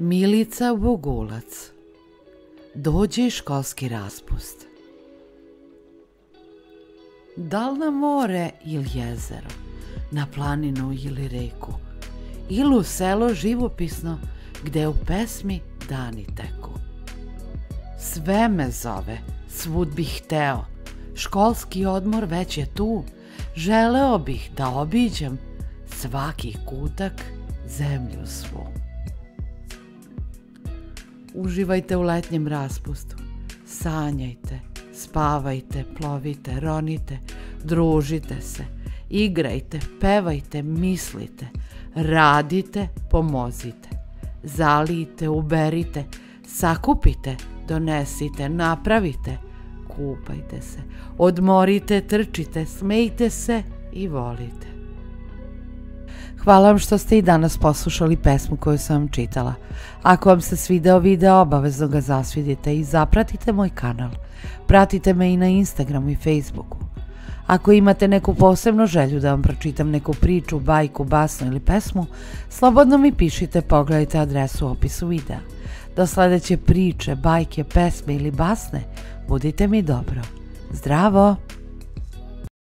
Milica Bogulac Dođe školski raspust Da na more ili jezero, na planinu ili reku, ili u selo živopisno gde u pesmi dani teku. Sve me zove, svud bih hteo, školski odmor već je tu, želeo bih da obiđem svaki kutak zemlju svu. Uživajte u letnjem raspustu. Sanjajte, spavajte, plovite, ronite, družite se, igrajte, pevajte, mislite, radite, pomozite. Zalijte, uberite, sakupite, donesite, napravite, kupajte se, odmorite, trčite, smejte se i volite. Hvala vam što ste i danas poslušali pesmu koju sam vam čitala. Ako vam se svideo video, obavezno ga zasvidite i zapratite moj kanal. Pratite me i na Instagramu i Facebooku. Ako imate neku posebnu želju da vam pročitam neku priču, bajku, basnu ili pesmu, slobodno mi pišite, pogledajte adresu u opisu videa. Do sljedeće priče, bajke, pesme ili basne, budite mi dobro. Zdravo!